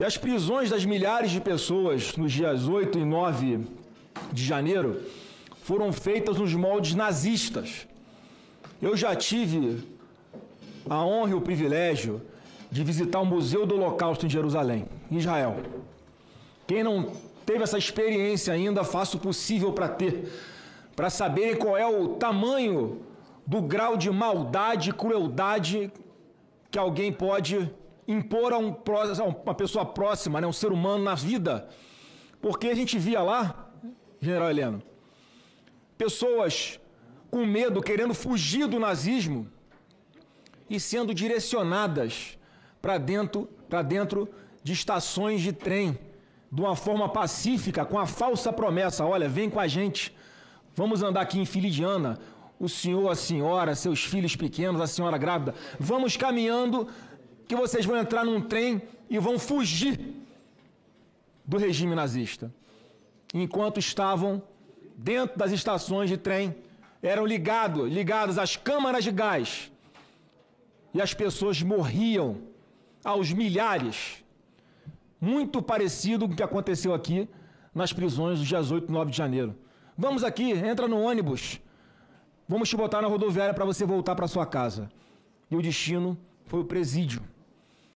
E as prisões das milhares de pessoas nos dias 8 e 9 de janeiro foram feitas nos moldes nazistas. Eu já tive a honra e o privilégio de visitar o Museu do Holocausto em Jerusalém, em Israel. Quem não teve essa experiência ainda, faça o possível para ter, para saberem qual é o tamanho do grau de maldade e crueldade que alguém pode impor a, um, uma pessoa próxima, né, um ser humano na vida. Porque a gente via lá, general Heleno, pessoas com medo, querendo fugir do nazismo e sendo direcionadas para dentro, dentro de estações de trem, de uma forma pacífica, com a falsa promessa: olha, vem com a gente, vamos andar aqui em Filidiana, o senhor, a senhora, seus filhos pequenos, a senhora grávida, vamos caminhando que vocês vão entrar num trem e vão fugir do regime nazista. Enquanto estavam dentro das estações de trem, eram ligados, ligados às câmaras de gás. E as pessoas morriam aos milhares. Muito parecido com o que aconteceu aqui nas prisões dos dias 8 e 9 de janeiro. Vamos aqui, entra no ônibus. Vamos te botar na rodoviária para você voltar para sua casa. E o destino foi o presídio.